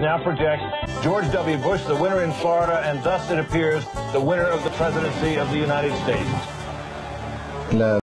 now project George W. Bush the winner in Florida, and thus it appears the winner of the presidency of the United States.